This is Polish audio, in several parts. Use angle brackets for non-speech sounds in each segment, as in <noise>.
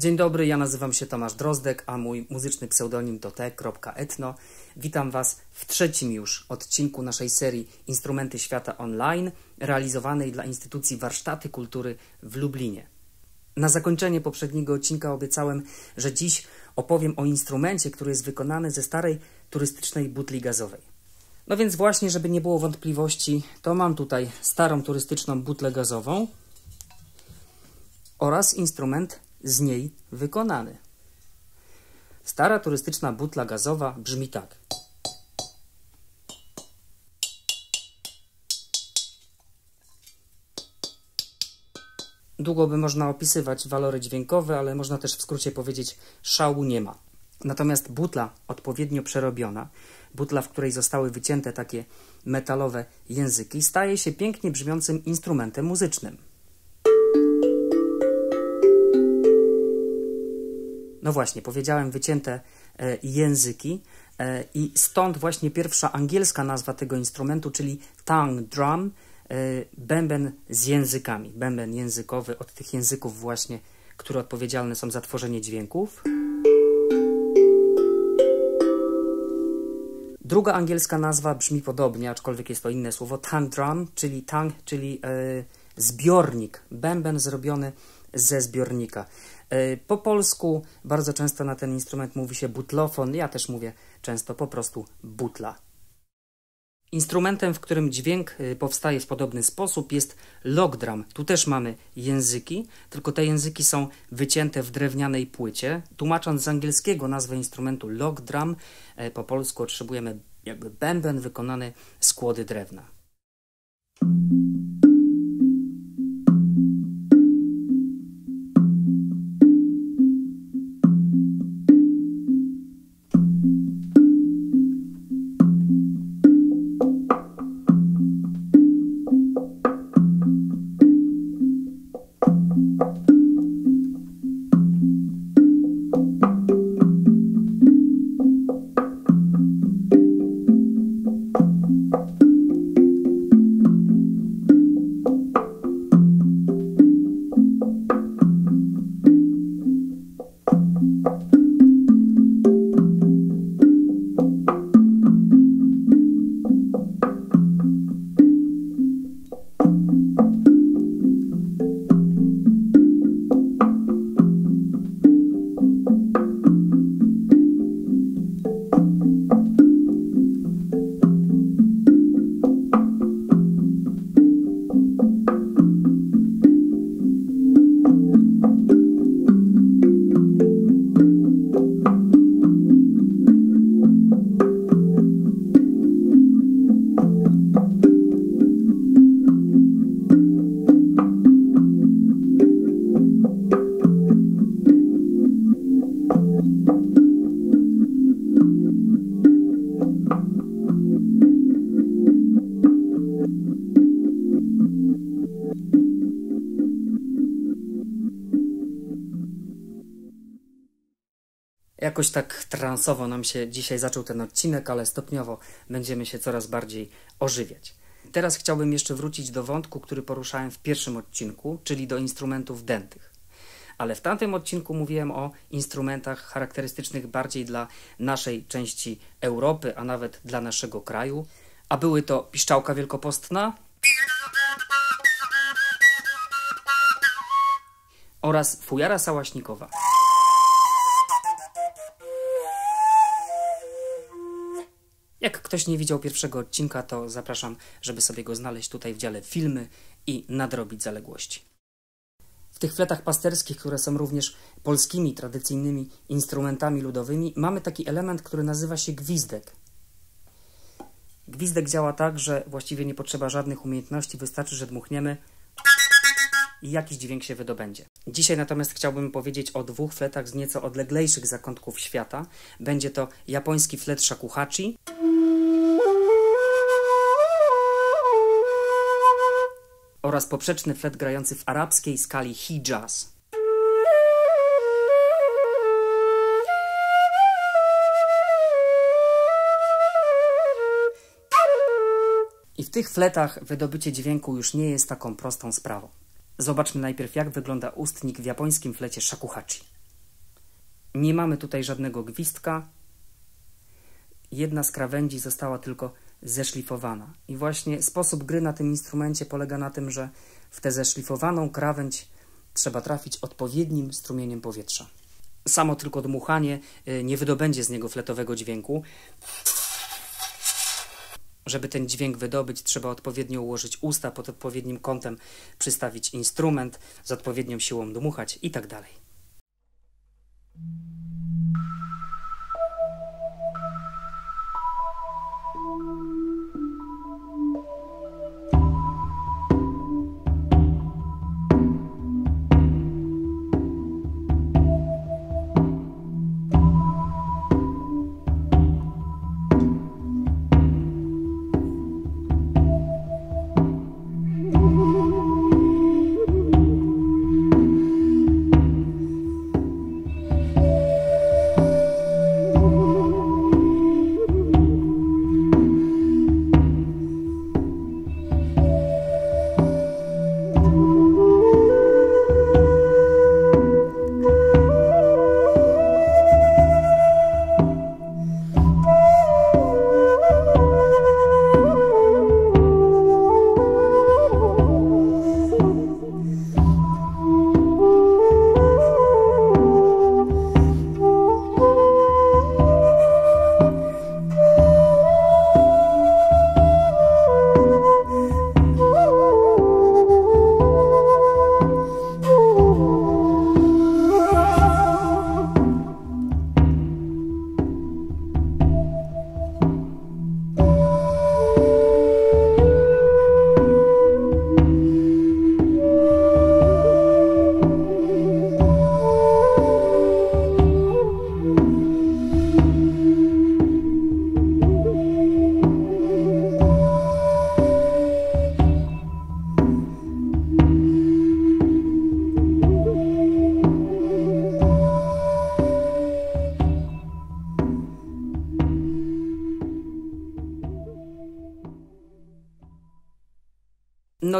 Dzień dobry, ja nazywam się Tomasz Drozdek, a mój muzyczny pseudonim to te.etno. Witam Was w trzecim już odcinku naszej serii Instrumenty Świata Online, realizowanej dla instytucji Warsztaty Kultury w Lublinie. Na zakończenie poprzedniego odcinka obiecałem, że dziś opowiem o instrumencie, który jest wykonany ze starej turystycznej butli gazowej. No więc właśnie, żeby nie było wątpliwości, to mam tutaj starą turystyczną butlę gazową oraz instrument z niej wykonany. Stara turystyczna butla gazowa brzmi tak. Długo by można opisywać walory dźwiękowe, ale można też w skrócie powiedzieć szału nie ma. Natomiast butla odpowiednio przerobiona, butla, w której zostały wycięte takie metalowe języki, staje się pięknie brzmiącym instrumentem muzycznym. No właśnie, powiedziałem wycięte e, języki e, i stąd właśnie pierwsza angielska nazwa tego instrumentu, czyli tongue drum, e, bęben z językami, bęben językowy od tych języków właśnie, które odpowiedzialne są za tworzenie dźwięków. Druga angielska nazwa brzmi podobnie, aczkolwiek jest to inne słowo, tongue drum, czyli tongue, czyli zbiornik, bęben zrobiony ze zbiornika. E, po polsku bardzo często na ten instrument mówi się butlofon, ja też mówię często po prostu butla. Instrumentem, w którym dźwięk e, powstaje w podobny sposób jest logdrum. Tu też mamy języki, tylko te języki są wycięte w drewnianej płycie. Tłumacząc z angielskiego nazwę instrumentu logdrum, e, po polsku otrzymujemy jakby bęben wykonany z kłody drewna. Transowo nam się dzisiaj zaczął ten odcinek, ale stopniowo będziemy się coraz bardziej ożywiać. Teraz chciałbym jeszcze wrócić do wątku, który poruszałem w pierwszym odcinku, czyli do instrumentów dętych. Ale w tamtym odcinku mówiłem o instrumentach charakterystycznych bardziej dla naszej części Europy, a nawet dla naszego kraju. A były to piszczałka wielkopostna oraz fujara sałaśnikowa. Ktoś nie widział pierwszego odcinka, to zapraszam, żeby sobie go znaleźć tutaj w dziale filmy i nadrobić zaległości. W tych fletach pasterskich, które są również polskimi tradycyjnymi instrumentami ludowymi, mamy taki element, który nazywa się gwizdek. Gwizdek działa tak, że właściwie nie potrzeba żadnych umiejętności, wystarczy, że dmuchniemy i jakiś dźwięk się wydobędzie. Dzisiaj natomiast chciałbym powiedzieć o dwóch fletach z nieco odleglejszych zakątków świata. Będzie to japoński flet shakuhachi oraz poprzeczny flet grający w arabskiej skali Hijaz. I w tych fletach wydobycie dźwięku już nie jest taką prostą sprawą. Zobaczmy najpierw, jak wygląda ustnik w japońskim flecie shakuhachi. Nie mamy tutaj żadnego gwizdka. Jedna z krawędzi została tylko zeszlifowana. I właśnie sposób gry na tym instrumencie polega na tym, że w tę zeszlifowaną krawędź trzeba trafić odpowiednim strumieniem powietrza. Samo tylko dmuchanie y, nie wydobędzie z niego fletowego dźwięku. Żeby ten dźwięk wydobyć, trzeba odpowiednio ułożyć usta pod odpowiednim kątem, przystawić instrument, z odpowiednią siłą dmuchać i tak dalej.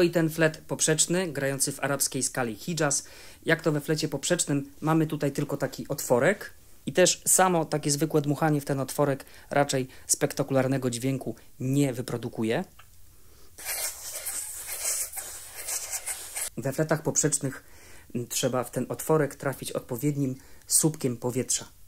No i ten flet poprzeczny, grający w arabskiej skali Hijaz. Jak to we flecie poprzecznym, mamy tutaj tylko taki otworek. I też samo takie zwykłe dmuchanie w ten otworek raczej spektakularnego dźwięku nie wyprodukuje. We fletach poprzecznych trzeba w ten otworek trafić odpowiednim słupkiem powietrza.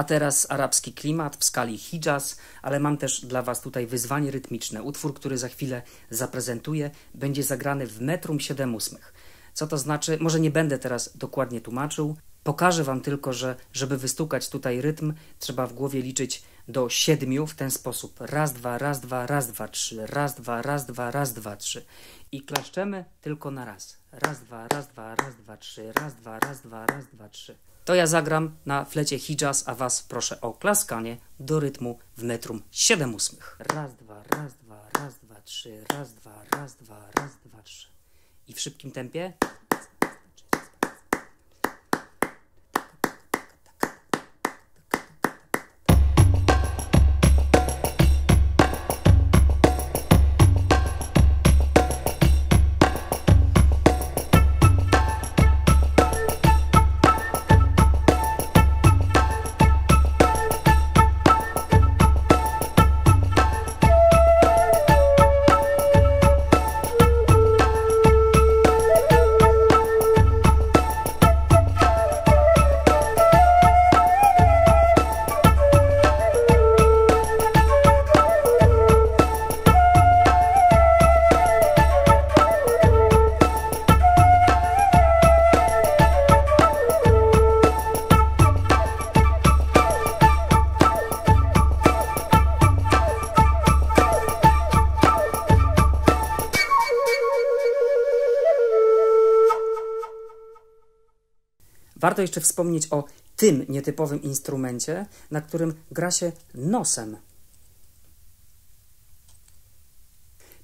A teraz arabski klimat w skali Hijaz, ale mam też dla Was tutaj wyzwanie rytmiczne. Utwór, który za chwilę zaprezentuję, będzie zagrany w metrum 7 ósmych. Co to znaczy? Może nie będę teraz dokładnie tłumaczył. Pokażę Wam tylko, że żeby wystukać tutaj rytm, trzeba w głowie liczyć do siedmiu w ten sposób. Raz, dwa, raz, dwa, raz, dwa, trzy. Raz, dwa, raz, dwa, raz, dwa, trzy. I klaszczemy tylko na raz. Raz, dwa, raz, dwa, raz, dwa, trzy. Raz, dwa, raz, dwa, raz, dwa, trzy. To ja zagram na flecie hijaz, a Was proszę o klaskanie do rytmu w metrum 7 ósmych. Raz, dwa, raz, dwa, raz, dwa, trzy. Raz, dwa, raz, dwa, raz, dwa, trzy. I w szybkim tempie. Warto jeszcze wspomnieć o tym nietypowym instrumencie, na którym gra się nosem.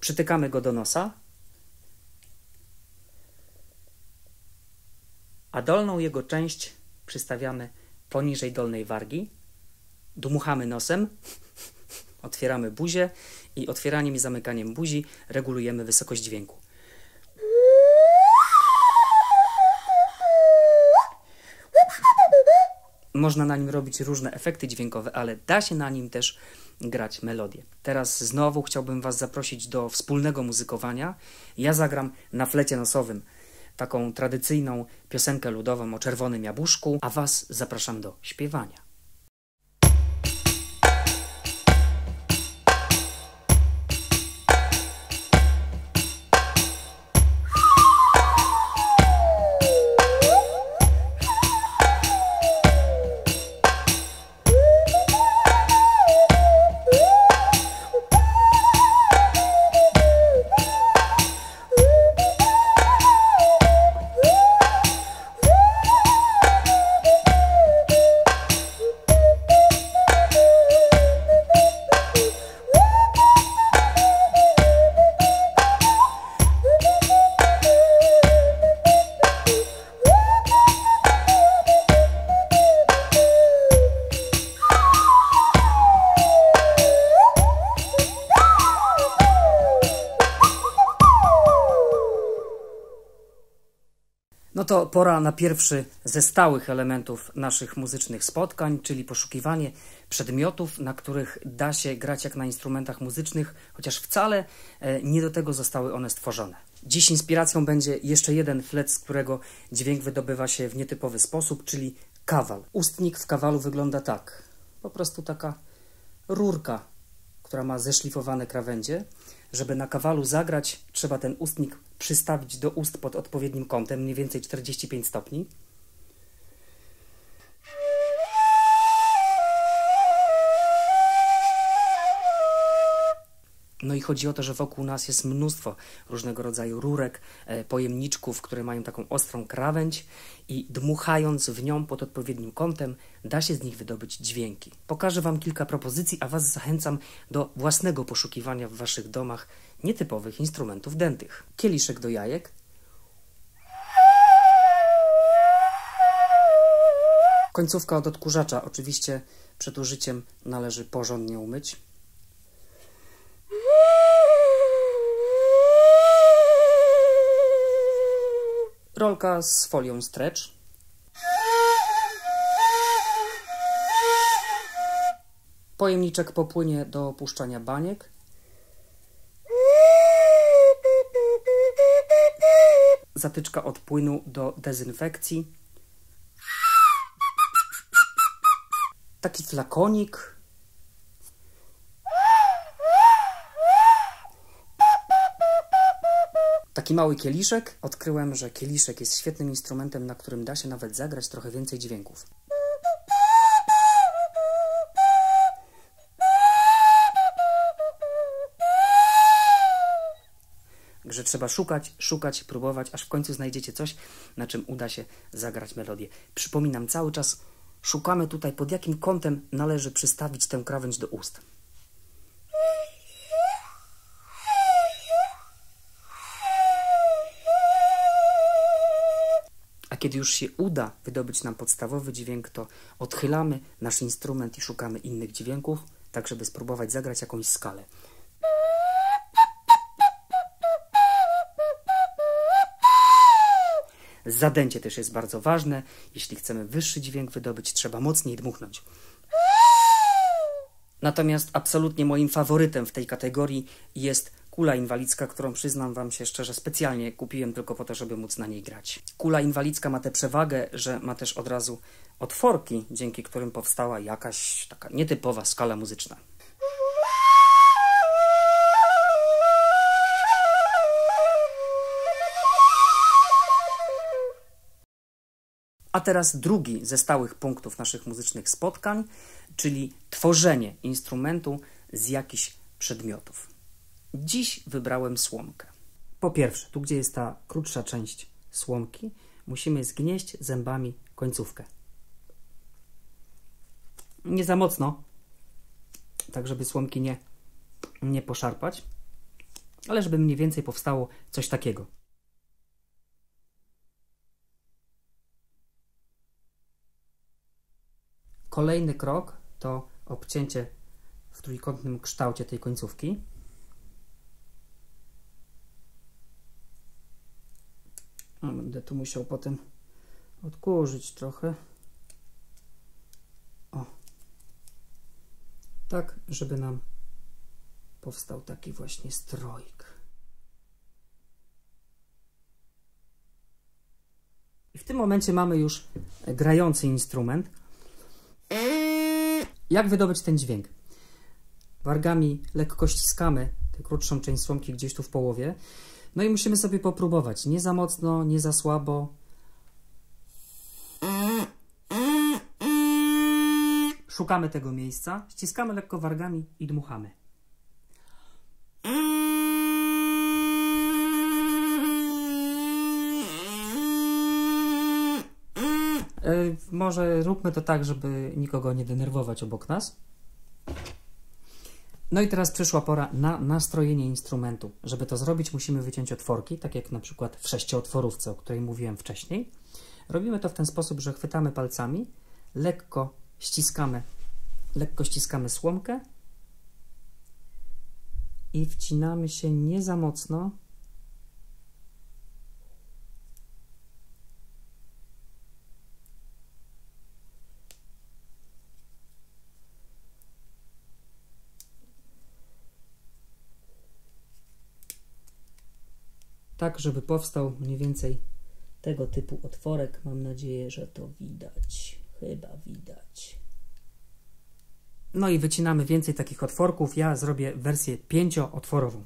Przytykamy go do nosa, a dolną jego część przystawiamy poniżej dolnej wargi. Dmuchamy nosem, <laughs> otwieramy buzię i otwieraniem i zamykaniem buzi regulujemy wysokość dźwięku. Można na nim robić różne efekty dźwiękowe, ale da się na nim też grać melodię. Teraz znowu chciałbym Was zaprosić do wspólnego muzykowania. Ja zagram na flecie nosowym taką tradycyjną piosenkę ludową o czerwonym jabłuszku, a Was zapraszam do śpiewania. Pora na pierwszy ze stałych elementów naszych muzycznych spotkań, czyli poszukiwanie przedmiotów, na których da się grać jak na instrumentach muzycznych, chociaż wcale e, nie do tego zostały one stworzone. Dziś inspiracją będzie jeszcze jeden flet, z którego dźwięk wydobywa się w nietypowy sposób, czyli kawal. Ustnik w kawalu wygląda tak. Po prostu taka rurka, która ma zeszlifowane krawędzie. Żeby na kawalu zagrać, trzeba ten ustnik przystawić do ust pod odpowiednim kątem, mniej więcej 45 stopni. No i chodzi o to, że wokół nas jest mnóstwo różnego rodzaju rurek, e, pojemniczków, które mają taką ostrą krawędź i dmuchając w nią pod odpowiednim kątem, da się z nich wydobyć dźwięki. Pokażę Wam kilka propozycji, a Was zachęcam do własnego poszukiwania w Waszych domach nietypowych instrumentów dętych. Kieliszek do jajek, Końcówka od odkurzacza oczywiście przed użyciem należy porządnie umyć. Rolka z folią stretch. Pojemniczek popłynie do opuszczania baniek. Zatyczka od płynu do dezynfekcji. Taki flakonik Taki mały kieliszek. Odkryłem, że kieliszek jest świetnym instrumentem, na którym da się nawet zagrać trochę więcej dźwięków. że trzeba szukać, szukać, próbować, aż w końcu znajdziecie coś, na czym uda się zagrać melodię. Przypominam, cały czas szukamy tutaj, pod jakim kątem należy przystawić tę krawędź do ust. A kiedy już się uda wydobyć nam podstawowy dźwięk, to odchylamy nasz instrument i szukamy innych dźwięków, tak żeby spróbować zagrać jakąś skalę. Zadęcie też jest bardzo ważne. Jeśli chcemy wyższy dźwięk wydobyć, trzeba mocniej dmuchnąć. Natomiast absolutnie moim faworytem w tej kategorii jest kula inwalidzka, którą przyznam Wam się szczerze, specjalnie kupiłem tylko po to, żeby móc na niej grać. Kula inwalidzka ma tę przewagę, że ma też od razu otworki, dzięki którym powstała jakaś taka nietypowa skala muzyczna. A teraz drugi ze stałych punktów naszych muzycznych spotkań, czyli tworzenie instrumentu z jakichś przedmiotów. Dziś wybrałem słomkę. Po pierwsze, tu gdzie jest ta krótsza część słomki, musimy zgnieść zębami końcówkę. Nie za mocno, tak żeby słomki nie, nie poszarpać, ale żeby mniej więcej powstało coś takiego. Kolejny krok to obcięcie w trójkątnym kształcie tej końcówki. Będę tu musiał potem odkurzyć trochę. tak żeby nam powstał taki właśnie stroik. I w tym momencie mamy już grający instrument. Jak wydobyć ten dźwięk? Wargami lekko ściskamy tę krótszą część słomki gdzieś tu w połowie. No i musimy sobie popróbować. Nie za mocno, nie za słabo. Szukamy tego miejsca, ściskamy lekko wargami i dmuchamy. E, może róbmy to tak, żeby nikogo nie denerwować obok nas. No i teraz przyszła pora na nastrojenie instrumentu. Żeby to zrobić, musimy wyciąć otworki, tak jak na przykład w sześciootworówce, o której mówiłem wcześniej. Robimy to w ten sposób, że chwytamy palcami, lekko ściskamy, lekko ściskamy słomkę i wcinamy się nie za mocno, tak żeby powstał mniej więcej tego typu otworek. Mam nadzieję, że to widać. Chyba widać. No i wycinamy więcej takich otworków. Ja zrobię wersję pięciootworową.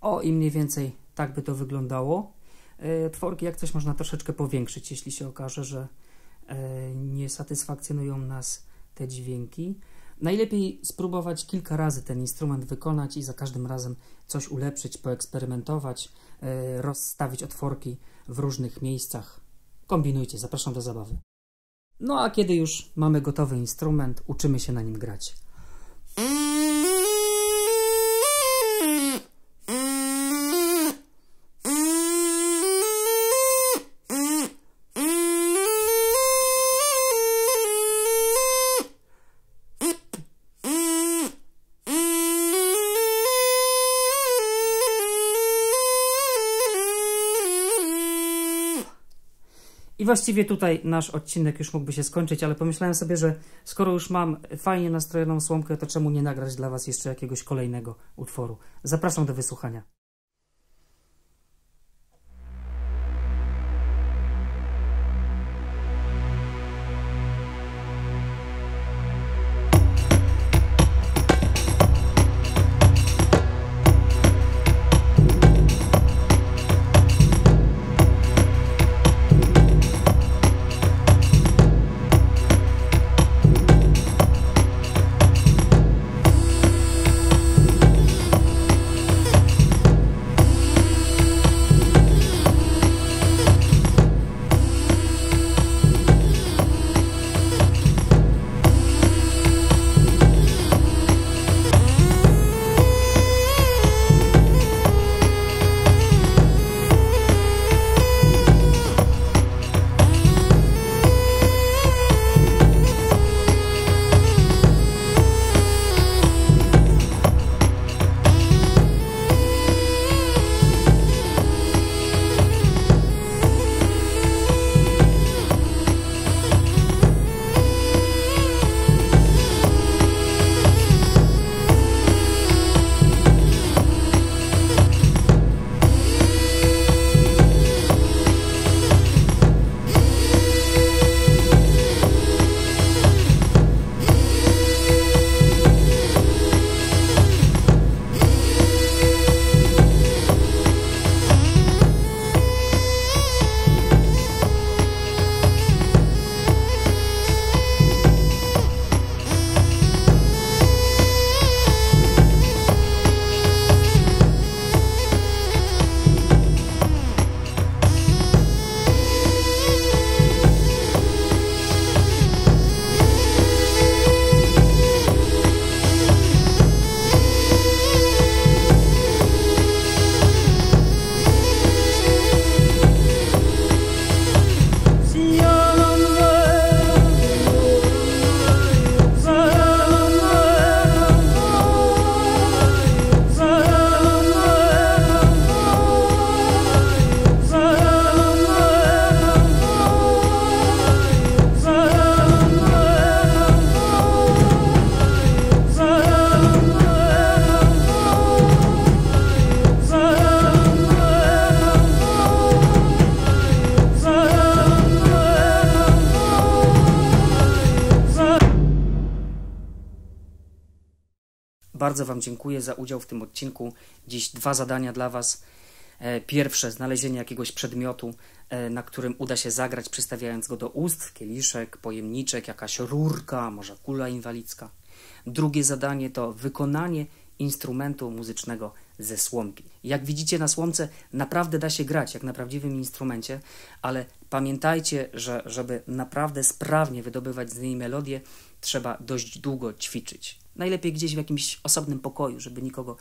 O, i mniej więcej tak by to wyglądało. E, otworki jak coś można troszeczkę powiększyć, jeśli się okaże, że e, nie satysfakcjonują nas te dźwięki. Najlepiej spróbować kilka razy ten instrument wykonać i za każdym razem coś ulepszyć, poeksperymentować, e, rozstawić otworki w różnych miejscach. Kombinujcie, zapraszam do zabawy. No a kiedy już mamy gotowy instrument, uczymy się na nim grać. Właściwie tutaj nasz odcinek już mógłby się skończyć, ale pomyślałem sobie, że skoro już mam fajnie nastrojoną słomkę, to czemu nie nagrać dla Was jeszcze jakiegoś kolejnego utworu? Zapraszam do wysłuchania. Bardzo Wam dziękuję za udział w tym odcinku. Dziś dwa zadania dla Was. E, pierwsze, znalezienie jakiegoś przedmiotu, e, na którym uda się zagrać, przystawiając go do ust, kieliszek, pojemniczek, jakaś rurka, może kula inwalidzka. Drugie zadanie to wykonanie instrumentu muzycznego ze słomki. Jak widzicie na słomce naprawdę da się grać jak na prawdziwym instrumencie, ale pamiętajcie, że żeby naprawdę sprawnie wydobywać z niej melodię, trzeba dość długo ćwiczyć. Najlepiej gdzieś w jakimś osobnym pokoju, żeby nikogo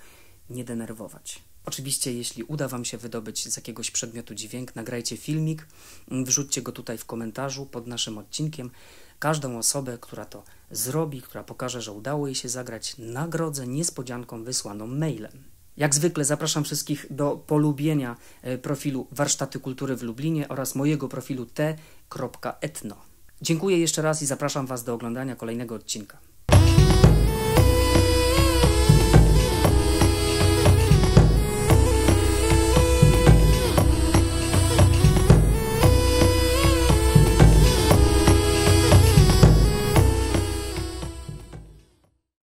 nie denerwować. Oczywiście, jeśli uda Wam się wydobyć z jakiegoś przedmiotu dźwięk, nagrajcie filmik, wrzućcie go tutaj w komentarzu pod naszym odcinkiem. Każdą osobę, która to zrobi, która pokaże, że udało jej się zagrać, nagrodzę niespodzianką wysłaną mailem. Jak zwykle zapraszam wszystkich do polubienia e, profilu Warsztaty Kultury w Lublinie oraz mojego profilu t.etno. Dziękuję jeszcze raz i zapraszam Was do oglądania kolejnego odcinka.